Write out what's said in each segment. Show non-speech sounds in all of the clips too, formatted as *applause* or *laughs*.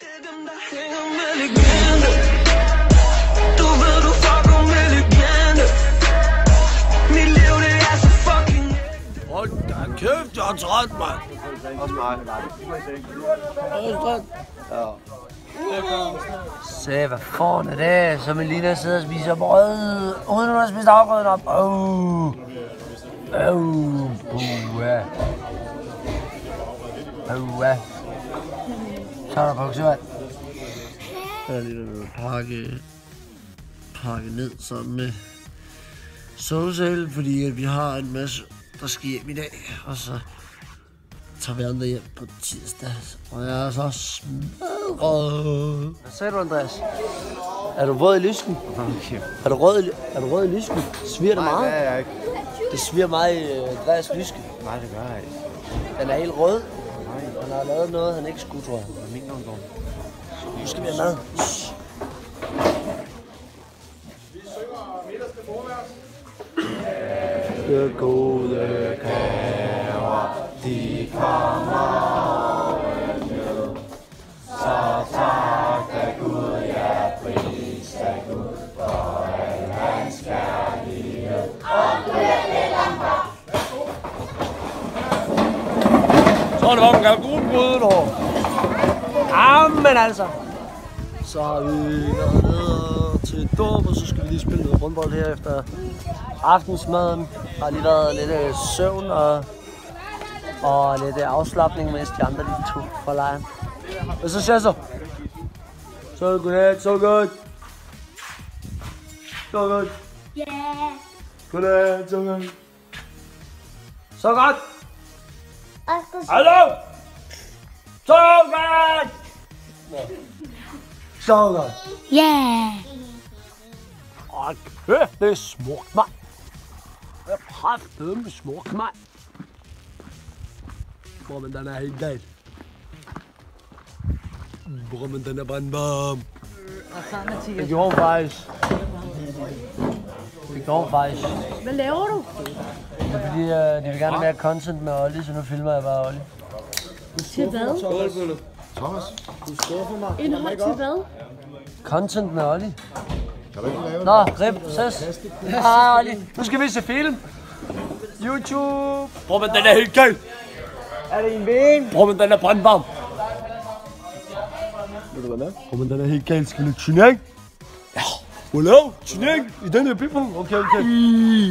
dem, der hænger med legende Du ved, du fucker med legende Mit liv, det er så fucking Hold da kæft, jeg er træt, mand. Også mig. Se, hvad foran er det? Så Melina sidder og spiser brød, uden hun har spist afgrøden op. Åh, åh, buha. Buha. Så er der buksevand. Så er lige der pakke, pakke ned sammen med sovesalen, fordi at vi har en masse, der skal hjem i dag. Og så tager vi andre hjem på tirsdag. Og jeg er så smadret. Hvad sagde du, Andreas? Er du rød i lysken? Okay. Er du rød, i- er du rød i lysken? Sviger det Nej, det meget? er jeg ikke. Det sviger meget i øh, Andreas lyske. Nej, det gør jeg ikke. Den er helt rød. Nej, Han har lavet noget, han ikke skulle, tror jeg. hvad mener du dog? Nu skal vi have mad. Det gode kager, de kommer Så har vi været nede til dåb, og så skal vi lige spille noget rundbold her efter aftensmaden. Har lige været lidt øh, søvn og, og lidt øh, afslappning, mens de andre de tog fra lejren. Hvad så, Chasser? Så godnat, så godt. Så godt. Ja. Godnat, så godt. Så godt. Og skal Hallo! Så godt! Godt. Ja. Åh, kæft, det er smukt, mand. Det er kraftedeme smukt, mand. Bror, men den er helt gal. Bror, men den er brandvarm. Det gjorde faktisk. Det hun faktisk. Hvad laver du? Det er fordi, uh, de vil gerne have mere content med Olli, så nu filmer jeg bare Olli. Til hvad? Thomas, Indhold til hvad? Content med Olli. kan du ikke lave Nå, Rip, ses. Hej, Olli. Nu skal vi se film. YouTube. Bror, men den er helt gal. Er det en ven? Bror, men den er brandvarm. Vil du være med? Bror, men den er helt gal. Skal vi turnering? Ja. Hello, turnering i den her bipung. Okay, okay.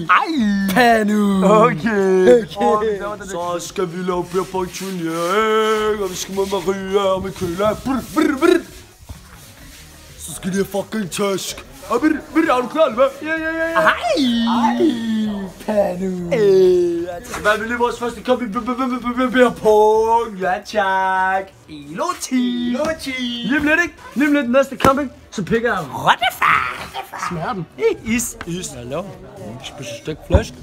Ej. Panu. Okay. okay. Så skal vi lave beerpong turnering, og vi skal med Maria og med Køla. Brr, brr, brr. Så skal de have fucking tæsk. Og brr, brr, er du klar, eller hvad? Ja, ja, ja, ja. Ej. Panu. Øh, hvad vil vores første kop i pong? Ja, tak. Iloti. Iloti. Lige lidt, ikke? Lige lidt næste kamp, ikke? Så pikker jeg rottefar. Smager dem. Is. Is. Hallo. Spiser stegt flæsk.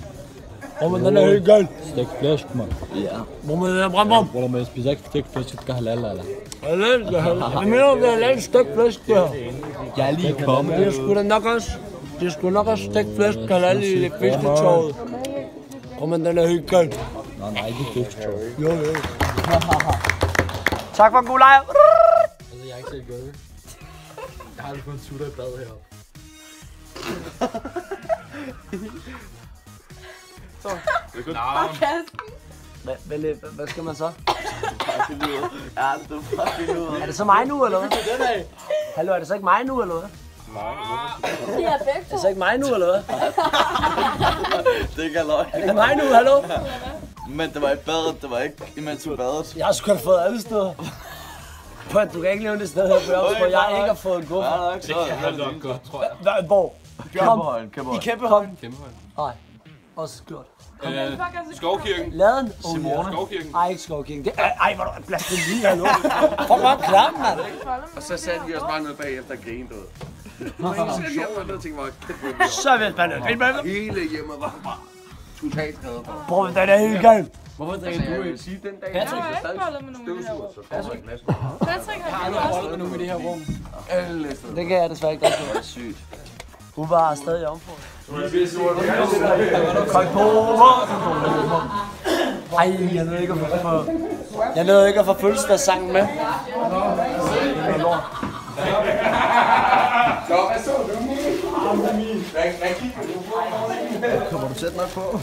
Hvor man den er helt galt. Stegt flæsk, mand. Ja. Hvor man den er brændt om. Hvor man spiser ikke stegt flæsk, så skal halal, eller? Halal, det halal. Jeg mener du, det er halal stegt flæsk, det her? Jeg er lige kommet. Det er sgu da nok også. Det er sgu nok også stegt flæsk, halal i det fisketåret. Hvor man den er gal. Nå, nej, ikke fisk, tror jeg. Jo, jo. tak for en god lejr. Altså, jeg har ikke selv gjort det. Jeg har aldrig fået en tutter i bad heroppe. Hvad, hvad, hvad, hvad skal man så? Ja, du fucking ud. Er det så mig nu, eller hvad? Hallo, er det så ikke mig nu, eller hvad? Det er begge Er det så ikke mig nu, eller hvad? *laughs* Det er ikke løgn. Er det ikke mig nu, hallo? Men det var i badet, det var ikke imens du badede. Jeg har sgu da fået alle steder. Prøv at du kan ikke nævne det sted her på Jobs, hvor jeg ikke har fået en. Ja, nok så. Det kan nok godt, tror jeg. Hvor? Kæmpeholden, I kæmpeholden. Kæmpeholm? Kæmpe Nej. Også gjort. Øh, Skovkirken. Laden? Oh, Simone. Skovkirken. Ej, ikke Skovkirken. Det, ej, ej, hvor er blasfemi, hallo. Fuck, hvor er klam, mand. Og så satte vi os bare ned bagefter og grinede ud. Så vil man det. Hele hjemmet var bare totalt på. Bror, den er helt gal. Hvorfor drikker Altså, du ikke? sige, den dag, Patrick, har ikke bollet med nogen i det her rum. glas. Patrick har ikke bollet. med nogen i det her rum. Alle. Det kan jeg desværre ikke rigtig. Det er sygt. Hun var stadig omfru. Ej, jeg nåede ikke at få, jeg nåede ikke at få fødselsdagssangen med. Nå, hvad så du? Hvad, hvad kigger du på? Kommer du tæt nok på?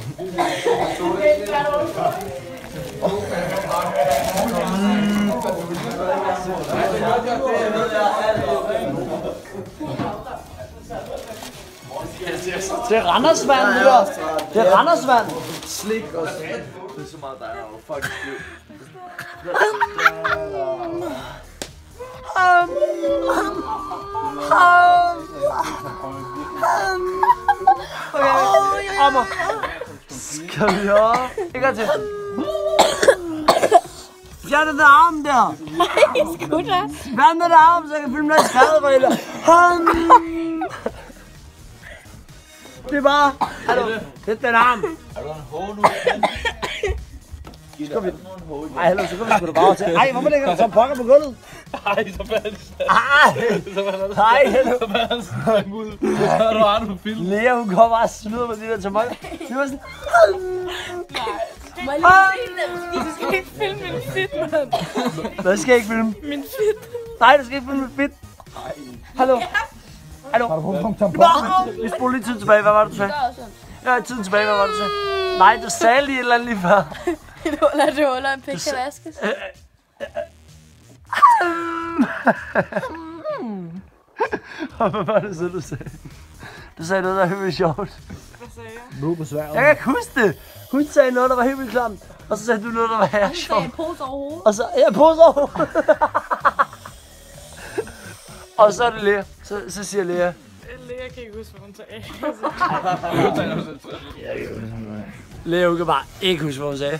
Det er Randersvand, det der. Det er Randersvand. Slik og Det er så meget dig, der fucking liv. Skal vi høre? Ikke til. Fjern den der arm der. Sgu da. Fjern den der arm, så jeg kan filme den skaderegler. Det er bare... Hallo, det er den arm. Er du en hår nu? Skal vi? Ej, hallo, så kan vi sgu da bare til. Ej, hvorfor ligger du som pokker på gulvet? Ej, så fanden. Ej, Så fanden. nej, hallo. Så fanden slem ud. Har du har på film? Lea, hun kommer bare og smider med de der tomater. Det var sådan... Må jeg lige? Du skal ikke filme min fit, mand. Hvad skal jeg ikke filme? Min fit. Nej, du skal ikke filme mit fedt. Hallo. Hallo. Har du brugt nogle tamponer? Vi spoler lige tiden tilbage. Hvad var det, du sagde? Ja, tiden tilbage. Hvad var det, du sagde? Nej, du sagde lige et eller andet lige før. Et hul er det hul, og en pik kan vaskes. Og hvad var det så, du sagde? Du sagde noget, der var helt vildt sjovt. Hvad sagde jeg? Nu på Sverige. Jeg kan ikke huske det. Hun sagde noget, der var helt vildt klamt. Og så sagde du noget, der var her Jeg sagde sjovt. en pose over hovedet. Og så, ja, pose over. *laughs* Og så er det Lea. Så, så siger Lea. Jeg kan ikke huske, hvad hun sagde. *laughs* Lea, kan bare ikke huske, hvad hun sagde.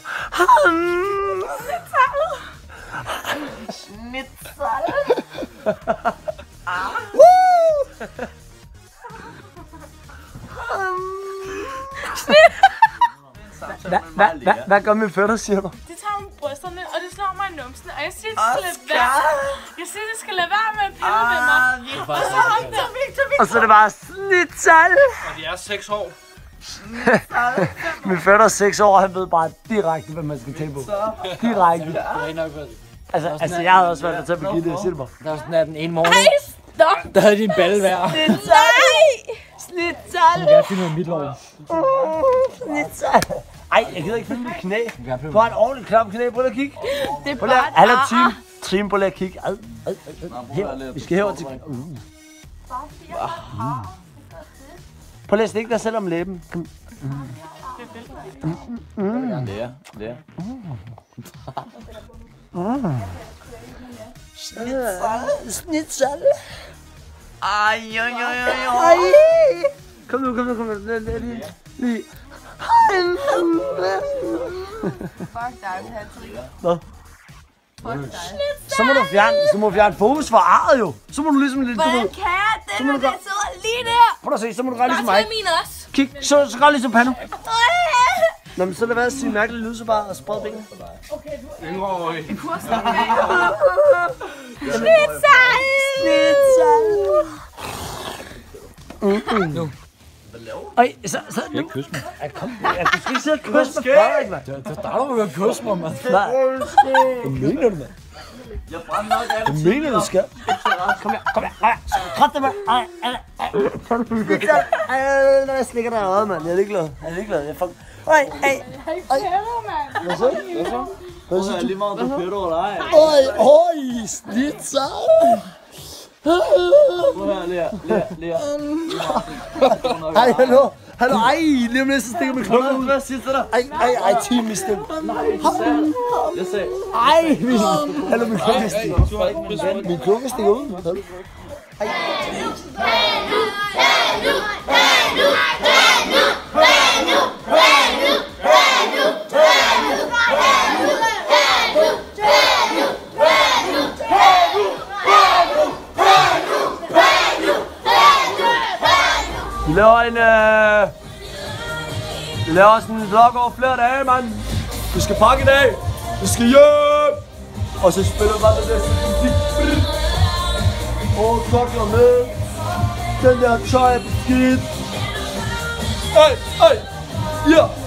Hvad, hvad, hvad, hvad gør min fætter, siger du? Brysterne, og det slår mig i numsen. Og jeg siger, det skal lade være. Jeg siger, det skal lade være med at pille ved mig. Og så ham der, Victor, Og så er det bare snitsal. Og de er 6 år. *laughs* Min fætter er 6 år, og han ved bare direkte, hvad man skal tænke på. Direkte. Det er nok været. Altså, altså jeg havde også været der til at begynde det, jeg siger det bare. Der var sådan, at den ene morgen, Stop! der havde din balle værd. Nej! Snitsal! Jeg filmet mit lov. Snitsal. Ej, jeg gider ikke finde mit knæ. Du har en ordentlig klam knæ. Prøv at kigge. Det er Prøv bare et team. ar. Team, prøv lige at kigge. Ad, ad, ad, ad. Her. Vi skal herover til... Uh. Prøv lige at stikke dig selv om læben. Kom. Lærer, lærer. Snitsal. Ej, jo, jo, jo, jo. Ej. Kom nu, kom nu, kom nu. Lige, lige. Fuck dig, Patrick. Hvad? Fuck dig. Så må du fjerne, så må du fjerne fokus fra arret jo. Så må du ligesom lidt, du Hvordan kan jeg? Så Den må er du der sidder lige der. Prøv at se, så må du gøre Der ligesom er mig. min også. Kig, så, så gør ligesom Pano. *laughs* Nå, men så lad være at sige mærkelig lyd, så bare spred benene. Yngreårig. *laughs* Snitsal! Snitsal. Ej, så, så, nu. Jeg kys mig. Ja, kom, jeg, du skal ikke sidde og kysse med Frederik, mand. Det er dig, der vil kysse mig, mand. Nej. Hvad mener du, mand? Jeg brænder nok alle Hvad mener du, skal? Kom her, kom her. Ej, Krat dig, mand. Ej, ej, ej. Ej, jeg slikker dig øjet, mand. Jeg er ligeglad. Jeg er ligeglad. Jeg fuck. Ej, ej. Hvad så? Hvad så? Hvad Det så? er lige meget, du pedo eller ej. Oj, oj, snitsal. Prøv her, Lea, Lea, Lea. Ej, hallo. Hallo, ej, lige om lidt, så stikker min klukke ud. Hvad siger du der? Ej, ej, ej, team i stem. Jeg sagde, Ej, min, hallo, min klukke stikker ud. Min klukke stikker ud. Hallo. Vi laver en, øh... Vi laver sådan en vlog over flere dage, mand. Vi skal pakke i dag. Vi skal hjem. Og så spiller vi bare den der musik. Og kokler med. Den der tøj er beskidt. Ej, ej. Ja. Yeah.